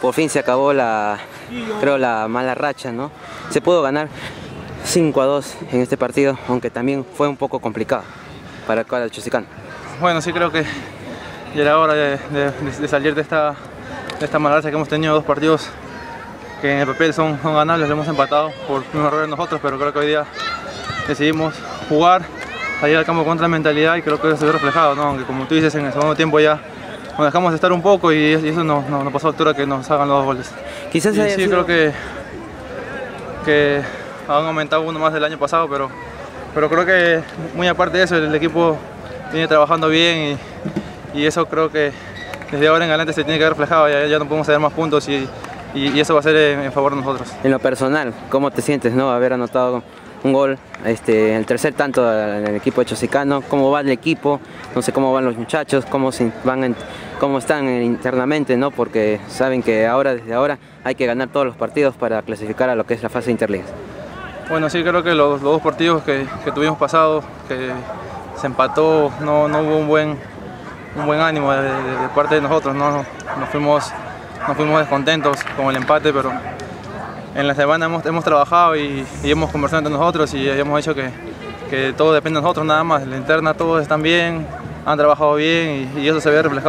Por fin se acabó la, creo, la mala racha, ¿no? Se pudo ganar 5 a 2 en este partido, aunque también fue un poco complicado para el cuadro. Bueno, sí creo que ya era hora de, salir de esta, de esta mala racha que hemos tenido dos partidos que en el papel son, son ganables, lo hemos empatado por un error de nosotros, pero creo que hoy día decidimos jugar, salir al campo con otra mentalidad y creo que eso se ve reflejado, ¿no? aunque como tú dices en el segundo tiempo ya nos dejamos de estar un poco y, y eso nos, nos- nos pasó a altura que nos hagan los dos goles. Quizás Y haya sí, sido- creo que, que han aumentado uno más del año pasado, pero, pero creo que muy aparte de eso, el equipo viene trabajando bien y, y eso creo que desde ahora en adelante se tiene que ver reflejado, ya, ya no podemos hacer más puntos y, y- y eso va a ser en, en favor de nosotros. En lo personal, ¿cómo te sientes, no? Haber anotado un gol, este, el tercer tanto en el equipo de Chosicano, ¿cómo va el equipo? No sé cómo van los muchachos, cómo, se van en- cómo están internamente, ¿no? Porque saben que ahora, desde ahora, hay que ganar todos los partidos para clasificar a lo que es la fase Interligas. Bueno, sí, creo que los, dos partidos que, tuvimos pasados, que se empató, no, no hubo un buen, un buen ánimo de, parte de nosotros, ¿no? Nos, fuimos, nos fuimos descontentos con el empate, pero en la semana hemos, hemos trabajado y, y hemos conversado entre nosotros y hemos dicho que, que todo depende de nosotros nada más, la interna todos están bien, han trabajado bien y, y eso se ve reflejado.